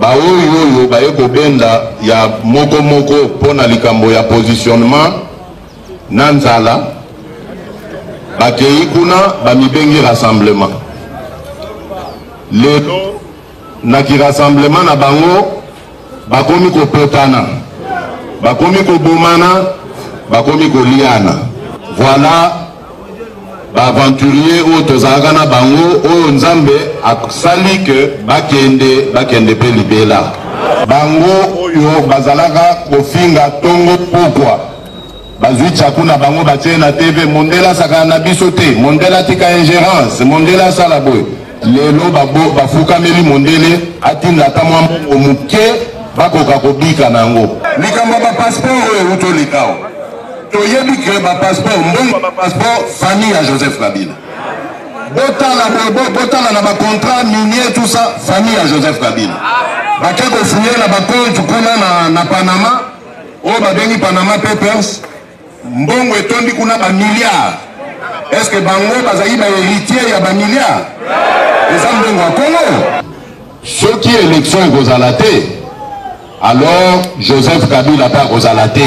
Baoyo oyo baye kobenda ya moko moko mpo na likambo ya positionnement na nzala bakei kuna bamibengi rassemblement lelo na kirassemblement na bango bakomi kopotana bakomi kobomana bakomi koliana voilà ba aventurier oyo tozalaka na bango oyo nzambe asali ke bakende bakende mpe libela bango oyo bazalaka kofinga tongo pokwa bazwi chaku na bango batie na tv mondela asakana na biso te mondela atika ingérance mondela asala boye lelo bafukameli mondele atinda ata mwa mongo moke bakoka kobika na yango likambo ya bapasseport oyo euti olikawa toyebi ke bapasseport mbongo ya bapasseport famille ya joseph kabila botala botala na bacontrat minier tout ça famille ya joseph kabila bake kofuye na bakonte kuna na panama oyo babengi panama papers mbongo etondi kuna bamilliard est ce que bango bazali baheritier ya bamilliard eza mbongo ya kongo Soki election ekozala te, alors Joseph Kabila pe akozala te.